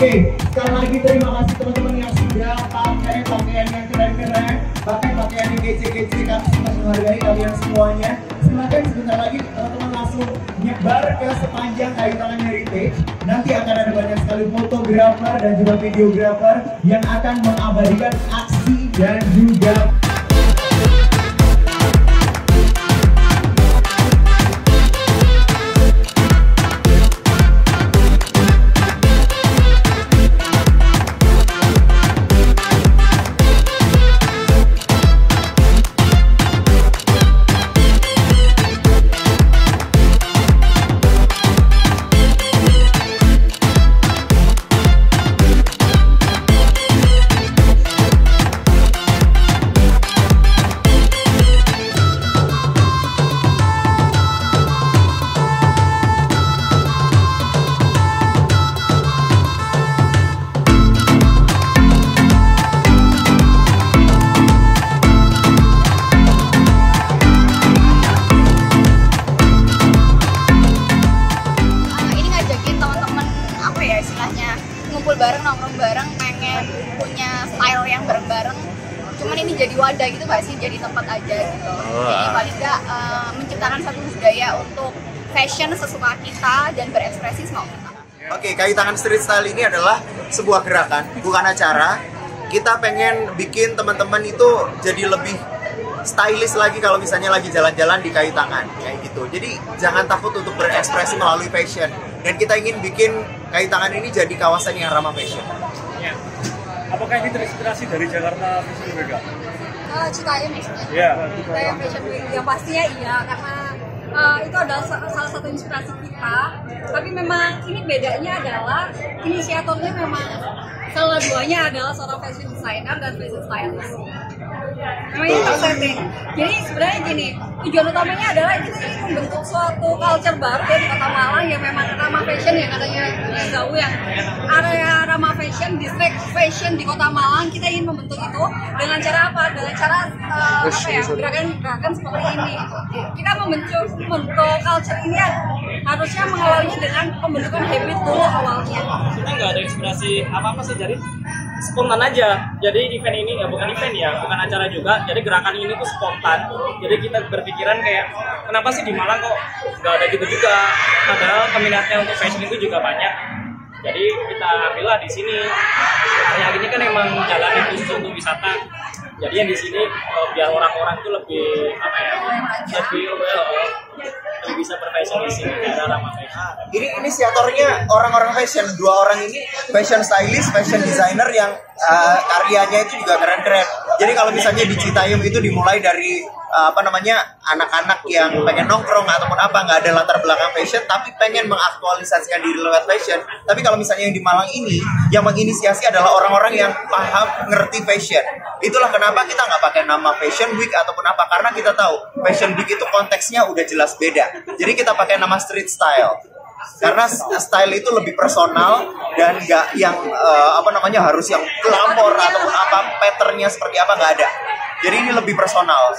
Oke, sekali lagi terima kasih teman-teman yang sudah pakai pakaian yang keren-keren, pakai pakaian yang kece-kece, kami sangat menghargai kalian semuanya. Silakan sebentar lagi teman-teman langsung nyebar ke sepanjang kayu tangan heritage. Nanti akan ada banyak sekali fotografer dan juga videografer yang akan mengabadikan aksi dan juga bareng nongkrong bareng pengen punya style yang bareng-bareng. Cuman ini jadi wadah gitu gak sih? Jadi tempat aja gitu. Jadi paling nggak uh, menciptakan satu budaya untuk fashion sesuka kita dan berekspresi semau kita Oke, kayu tangan street style ini adalah sebuah gerakan, bukan acara. Kita pengen bikin teman-teman itu jadi lebih stylish lagi kalau misalnya lagi jalan-jalan di kayu tangan kayak gitu. Jadi jangan takut untuk berekspresi melalui fashion. Dan kita ingin bikin kayu tangan ini jadi kawasan yang ramah fashion. Ya. Apakah ini terinspirasi dari Jakarta Fashion Week? Uh, Citayam maksudnya. Iya. Citayam Fashion Week yang pastinya iya karena uh, itu adalah sa- salah satu inspirasi kita. Tapi memang ini bedanya adalah inisiatornya memang salah duanya adalah seorang fashion designer dan fashion stylist. Tersetting. Jadi sebenarnya gini, tujuan utamanya adalah kita ingin membentuk suatu culture baru ya di kota Malang yang memang ramah fashion yang katanya Zau yang area ramah fashion, district fashion di kota Malang kita ingin membentuk itu dengan cara apa? Dengan cara uh, apa ya gerakan-gerakan seperti ini. Kita membentuk membentuk culture ini harusnya mengawalnya dengan pembentukan habit dulu awalnya. kita nggak ada inspirasi apa apa sih jadi spontan aja. Jadi event ini ya bukan event ya bukan acara juga. Jadi gerakan ini tuh spontan. Jadi kita berpikiran kayak kenapa sih di Malang kok nggak ada gitu juga? Padahal peminatnya untuk fashion itu juga banyak. Jadi kita ambillah di sini. Area ini kan emang jalannya khusus untuk wisata. Jadi yang di sini eh, biar orang-orang itu lebih apa ya lebih well lebih bisa berfashion di sini karena ramah fashion Ini inisiatornya orang-orang fashion. Dua orang ini fashion stylist, fashion designer yang uh, karyanya itu juga keren-keren. Jadi kalau misalnya di Citayam itu dimulai dari uh, apa namanya anak-anak yang pengen nongkrong ataupun apa nggak ada latar belakang fashion, tapi pengen mengaktualisasikan diri lewat fashion. Tapi kalau misalnya yang di Malang ini yang menginisiasi adalah orang-orang yang paham ngerti fashion. Itulah kenapa kita nggak pakai nama Fashion Week ataupun apa karena kita tahu Fashion Week itu konteksnya udah jelas beda. Jadi kita pakai nama street style karena style itu lebih personal dan nggak yang eh, apa namanya harus yang glamor ataupun apa patternnya seperti apa nggak ada. Jadi ini lebih personal